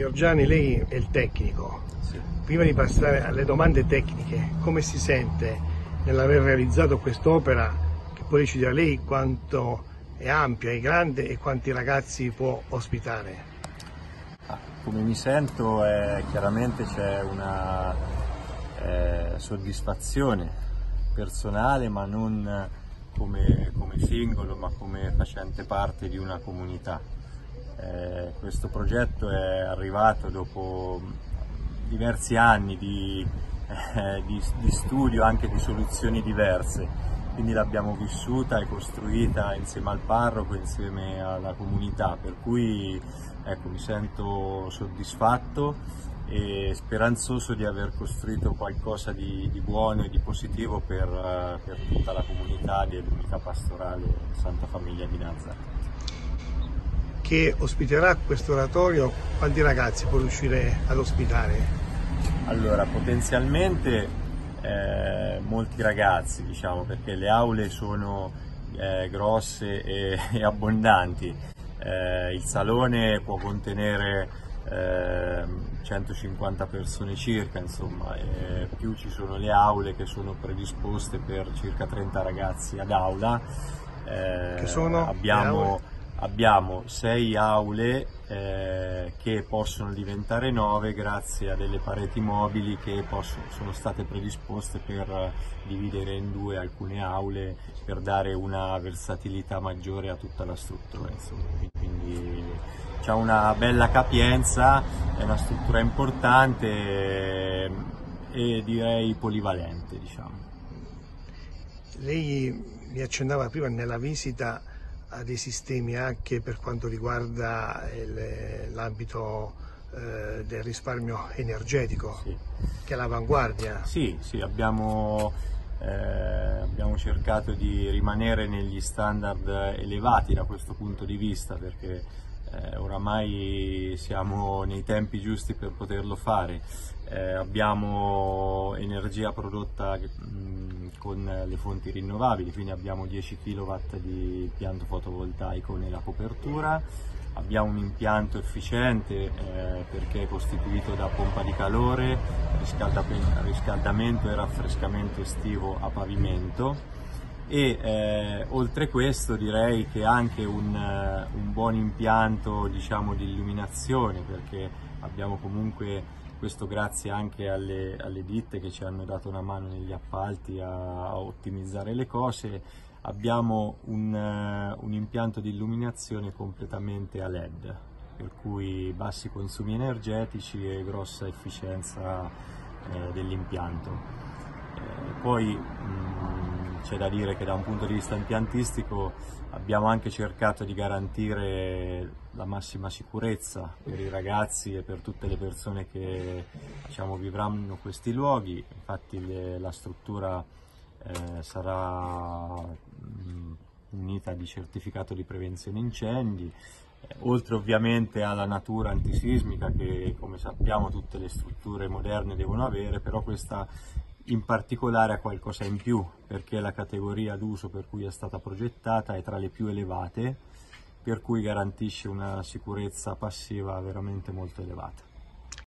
Giorgiani, lei è il tecnico. Sì. Prima di passare alle domande tecniche, come si sente nell'aver realizzato quest'opera che poi ci dirà lei quanto è ampia, è grande e quanti ragazzi può ospitare? Ah, come mi sento eh, chiaramente c'è una eh, soddisfazione personale ma non come, come, singolo ma come facente parte di una comunità. Eh, questo progetto è arrivato dopo diversi anni di, eh, di, di studio anche di soluzioni diverse quindi l'abbiamo vissuta e costruita insieme al parroco, insieme alla comunità, per cui ecco, mi sento soddisfatto e speranzoso di aver costruito qualcosa di, di buono e di positivo per, per tutta la comunità dell'unica pastorale Santa Famiglia di Nazareth. Che ospiterà questo oratorio, quanti ragazzi può riuscire ad ospitare? Allora, potenzialmente eh, molti ragazzi, diciamo, perché le aule sono eh, grosse e, e abbondanti. Eh, il salone può contenere 150 ehm, persone circa, insomma, più ci sono le aule che sono predisposte per circa 30 ragazzi ad aula. Eh, che sono? Abbiamo abbiamo sei aule eh, che possono diventare nove grazie a delle pareti mobili che possono, sono state predisposte per dividere in due alcune aule per dare una versatilità maggiore a tutta la struttura. Quindi c'è una bella capienza, è una struttura importante e direi polivalente. Diciamo. Lei mi accennava prima nella visita a dei sistemi anche per quanto riguarda l'ambito eh, del risparmio energetico, sì. che è l'avanguardia. Sì, sì, abbiamo, eh, abbiamo cercato di rimanere negli standard elevati da questo punto di vista perché eh, oramai siamo nei tempi giusti per poterlo fare. Eh, abbiamo energia prodotta mh, con le fonti rinnovabili, quindi abbiamo 10 kW di impianto fotovoltaico nella copertura, abbiamo un impianto efficiente eh, perché è costituito da pompa di calore, riscaldamento e raffrescamento estivo a pavimento e eh, oltre questo direi che anche un, uh, un buon impianto diciamo, di illuminazione perché abbiamo comunque questo grazie anche alle, alle, ditte che ci hanno dato una mano negli appalti a, a ottimizzare le cose abbiamo un, uh, un, impianto di illuminazione completamente a led per cui bassi consumi energetici e grossa efficienza uh, dell'impianto. Eh, poi mh, c'è da dire che da un punto di vista impiantistico abbiamo anche cercato di garantire la massima sicurezza per i ragazzi e per tutte le persone che diciamo, vivranno questi luoghi, infatti le, la struttura eh, sarà mh, unita di certificato di prevenzione incendi, eh, oltre ovviamente alla natura antisismica che come sappiamo tutte le strutture moderne devono avere, però questa in particolare ha qualcosa in più perché la categoria d'uso per cui è stata progettata è tra le più elevate per cui garantisce una sicurezza passiva veramente molto elevata.